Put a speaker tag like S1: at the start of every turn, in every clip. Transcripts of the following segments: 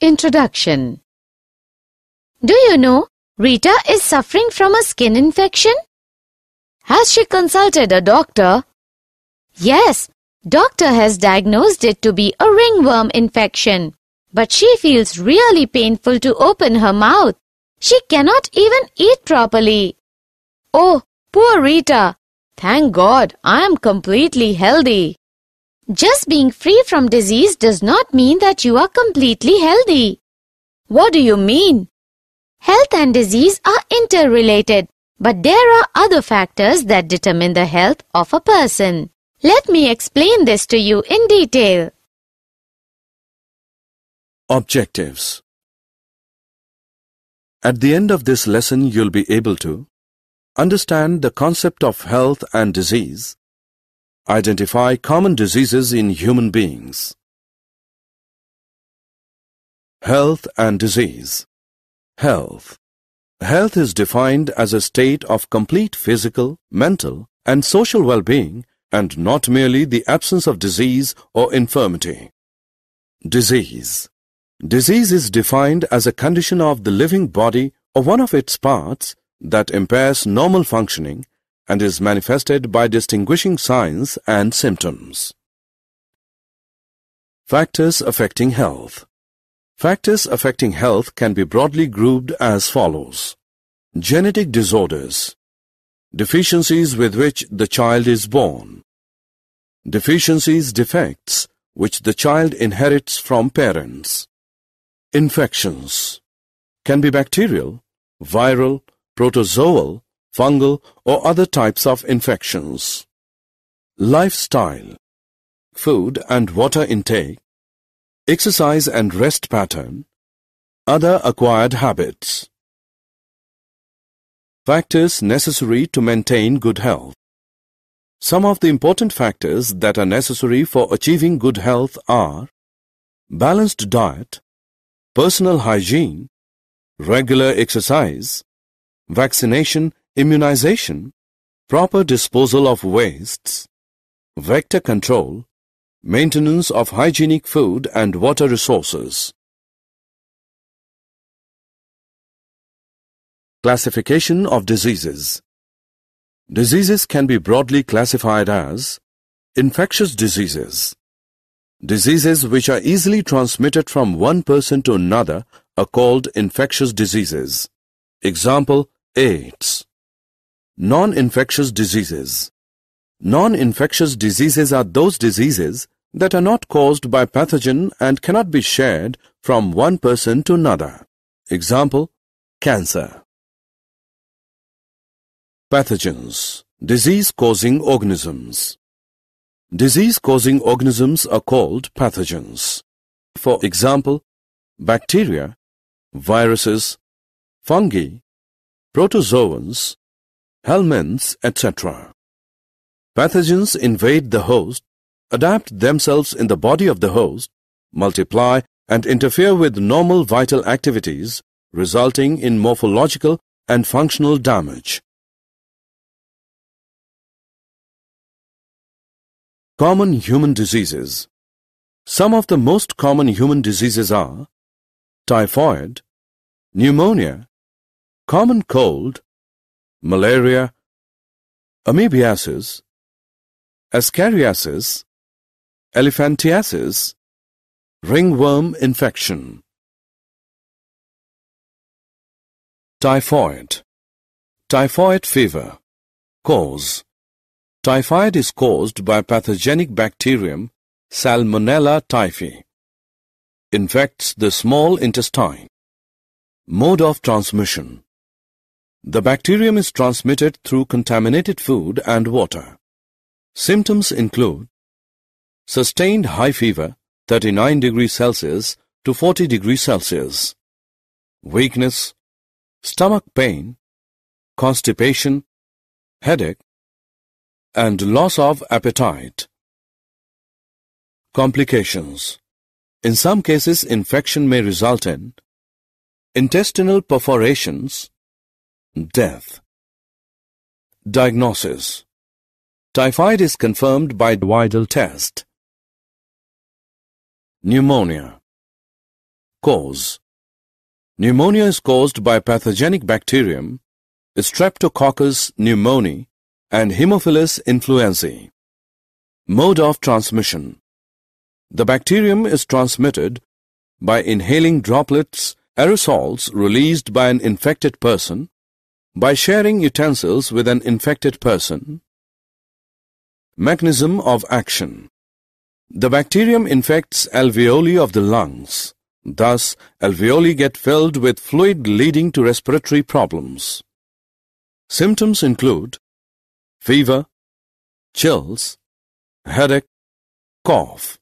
S1: Introduction Do you know Rita is suffering from a skin infection? Has she consulted a doctor? Yes, doctor has diagnosed it to be a ringworm infection. But she feels really painful to open her mouth. She cannot even eat properly. Oh, poor Rita. Thank God I am completely healthy. Just being free from disease does not mean that you are completely healthy. What do you mean? Health and disease are interrelated, but there are other factors that determine the health of a person. Let me explain this to you in detail.
S2: Objectives At the end of this lesson, you'll be able to understand the concept of health and disease, Identify common diseases in human beings. Health and disease. Health. Health is defined as a state of complete physical, mental, and social well-being and not merely the absence of disease or infirmity. Disease. Disease is defined as a condition of the living body or one of its parts that impairs normal functioning and is manifested by distinguishing signs and symptoms. Factors affecting health Factors affecting health can be broadly grouped as follows. Genetic disorders Deficiencies with which the child is born. Deficiencies defects which the child inherits from parents. Infections can be bacterial, viral, protozoal, fungal or other types of infections. Lifestyle. Food and water intake. Exercise and rest pattern. Other acquired habits. Factors necessary to maintain good health. Some of the important factors that are necessary for achieving good health are Balanced diet Personal hygiene Regular exercise Vaccination immunization, proper disposal of wastes, vector control, maintenance of hygienic food and water resources. Classification of diseases Diseases can be broadly classified as infectious diseases. Diseases which are easily transmitted from one person to another are called infectious diseases. Example, AIDS. Non-infectious diseases Non-infectious diseases are those diseases that are not caused by pathogen and cannot be shared from one person to another. Example, cancer. Pathogens Disease-causing organisms Disease-causing organisms are called pathogens. For example, bacteria, viruses, fungi, protozoans, helminths, etc. Pathogens invade the host, adapt themselves in the body of the host, multiply and interfere with normal vital activities, resulting in morphological and functional damage. Common human diseases Some of the most common human diseases are typhoid, pneumonia, common cold, malaria, amoebiasis, ascariasis, elephantiasis, ringworm infection. Typhoid Typhoid fever Cause Typhoid is caused by pathogenic bacterium Salmonella typhi. Infects the small intestine. Mode of transmission the bacterium is transmitted through contaminated food and water. Symptoms include sustained high fever 39 degrees Celsius to 40 degrees Celsius, weakness, stomach pain, constipation, headache, and loss of appetite. Complications In some cases, infection may result in intestinal perforations, Death. Diagnosis. Typhoid is confirmed by Widal test. Pneumonia. Cause. Pneumonia is caused by pathogenic bacterium Streptococcus pneumoniae and Haemophilus influenzae. Mode of transmission. The bacterium is transmitted by inhaling droplets, aerosols released by an infected person, by sharing utensils with an infected person. Mechanism of action The bacterium infects alveoli of the lungs. Thus, alveoli get filled with fluid leading to respiratory problems. Symptoms include fever, chills, headache, cough.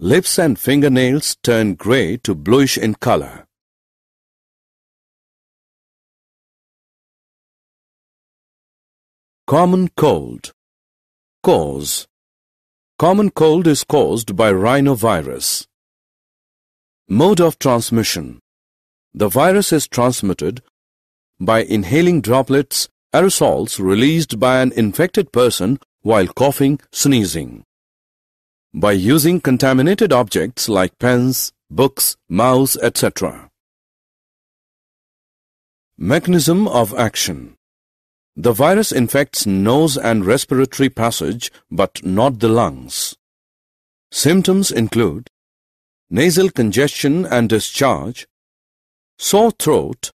S2: Lips and fingernails turn gray to bluish in color. Common cold Cause Common cold is caused by rhinovirus. Mode of transmission The virus is transmitted by inhaling droplets, aerosols released by an infected person while coughing, sneezing. By using contaminated objects like pens, books, mouse, etc. Mechanism of action The virus infects nose and respiratory passage but not the lungs. Symptoms include nasal congestion and discharge, sore throat,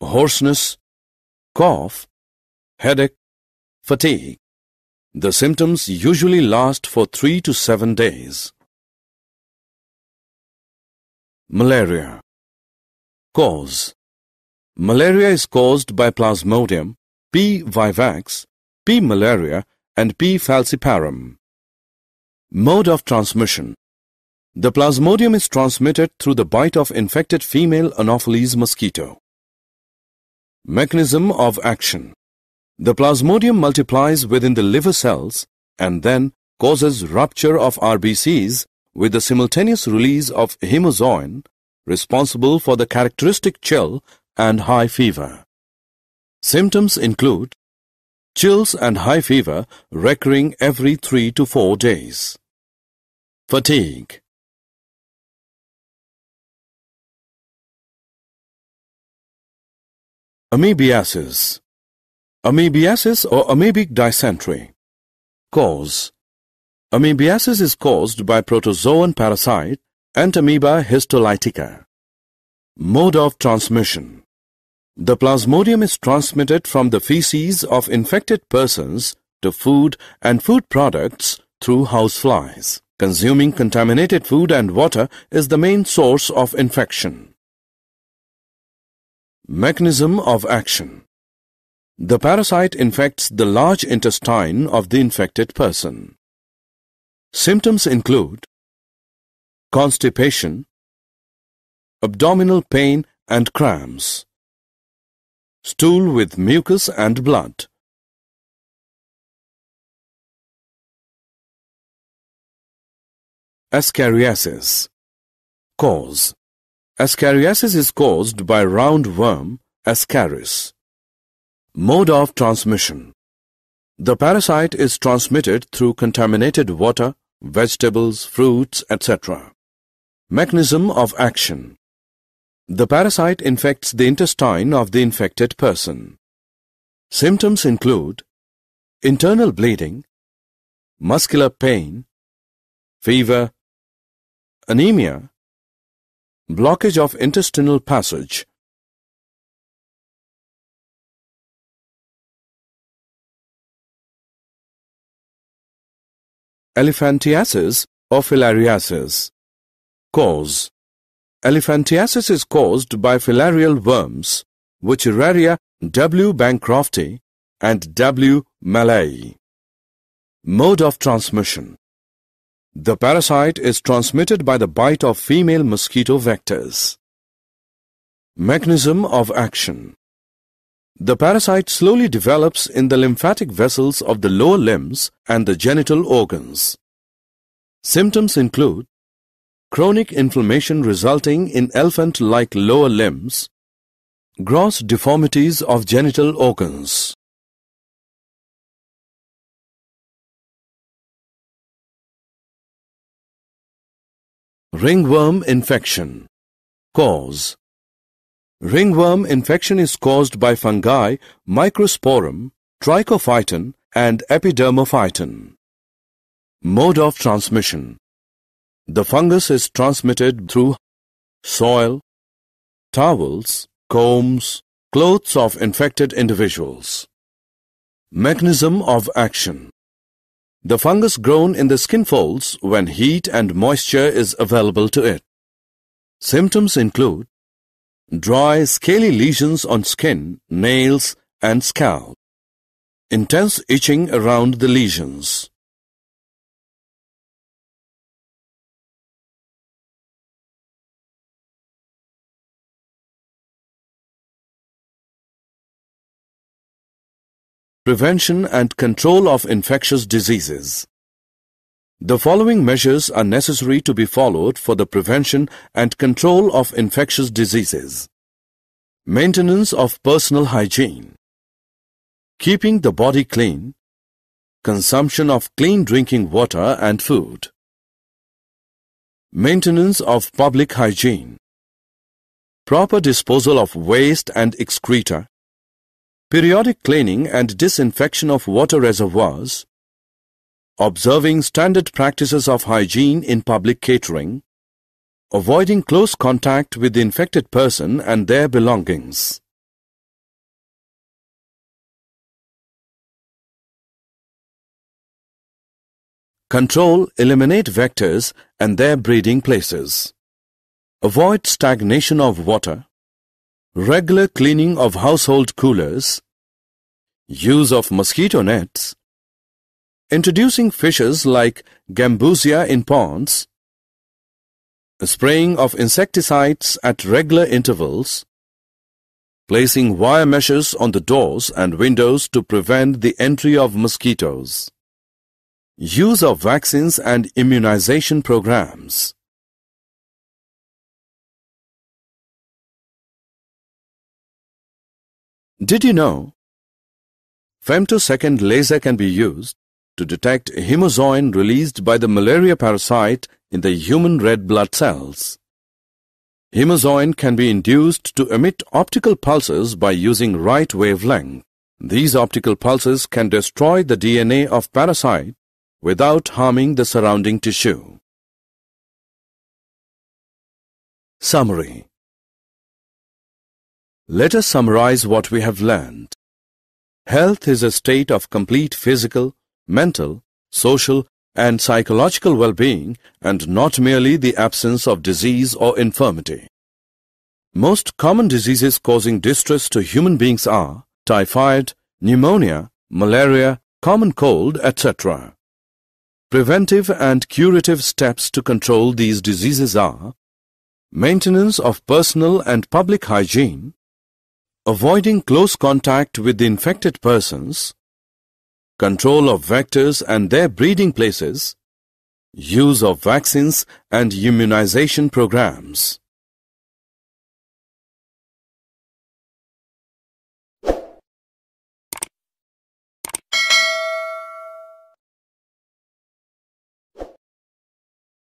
S2: hoarseness, cough, headache, fatigue. The symptoms usually last for 3 to 7 days. Malaria Cause Malaria is caused by Plasmodium, P. vivax, P. malaria and P. falciparum. Mode of transmission The Plasmodium is transmitted through the bite of infected female Anopheles mosquito. Mechanism of action The plasmodium multiplies within the liver cells and then causes rupture of RBCs with the simultaneous release of hemozoin responsible for the characteristic chill and high fever. Symptoms include chills and high fever recurring every 3 to 4 days. Fatigue. Amoebiasis. Amoebiasis or amoebic dysentery Cause. Amoebiasis is caused by protozoan parasite Entamoeba histolytica. Mode of transmission The plasmodium is transmitted from the feces of infected persons to food and food products through houseflies. Consuming contaminated food and water is the main source of infection. Mechanism of action The parasite infects the large intestine of the infected person. Symptoms include constipation, abdominal pain and cramps, stool with mucus and blood. Ascariasis Cause Ascariasis is caused by roundworm Ascaris. Mode of transmission The parasite is transmitted through contaminated water, vegetables, fruits, etc. Mechanism of action The parasite infects the intestine of the infected person. Symptoms include internal bleeding, muscular pain, fever, anemia, Blockage of intestinal passage. Elephantiasis or filariasis. Cause Elephantiasis is caused by filarial worms, Wuchereria W. bancrofti and W. malayi. Mode of transmission the parasite is transmitted by the bite of female mosquito vectors. Mechanism of action The parasite slowly develops in the lymphatic vessels of the lower limbs and the genital organs. Symptoms include chronic inflammation resulting in elephant-like lower limbs, gross deformities of genital organs. Ringworm infection Cause Ringworm infection is caused by fungi Microsporum, Trichophyton and Epidermophyton. Mode of transmission The fungus is transmitted through soil, towels, combs, clothes of infected individuals. Mechanism of action The fungus grown in the skin folds when heat and moisture is available to it. Symptoms include dry, scaly lesions on skin, nails, and scalp. Intense itching around the lesions. Prevention and control of infectious diseases. The following measures are necessary to be followed for the prevention and control of infectious diseases. Maintenance of personal hygiene. Keeping the body clean. Consumption of clean drinking water and food. Maintenance of public hygiene. Proper disposal of waste and excreta periodic cleaning and disinfection of water reservoirs, observing standard practices of hygiene in public catering, avoiding close contact with the infected person and their belongings. Control, eliminate vectors and their breeding places. Avoid stagnation of water. Regular cleaning of household coolers, use of mosquito nets, introducing fishes like gambusia in ponds, spraying of insecticides at regular intervals, placing wire meshes on the doors and windows to prevent the entry of mosquitoes, use of vaccines and immunization programs. Did you know? Femtosecond laser can be used to detect hemozoin released by the malaria parasite in the human red blood cells. Hemozoin can be induced to emit optical pulses by using right wavelength. These optical pulses can destroy the DNA of parasite without harming the surrounding tissue. Summary let us summarize what we have learned. Health is a state of complete physical, mental, social, and psychological well-being and not merely the absence of disease or infirmity. Most common diseases causing distress to human beings are typhoid, pneumonia, malaria, common cold, etc. Preventive and curative steps to control these diseases are maintenance of personal and public hygiene, avoiding close contact with the infected persons, control of vectors and their breeding places, use of vaccines and immunization programs.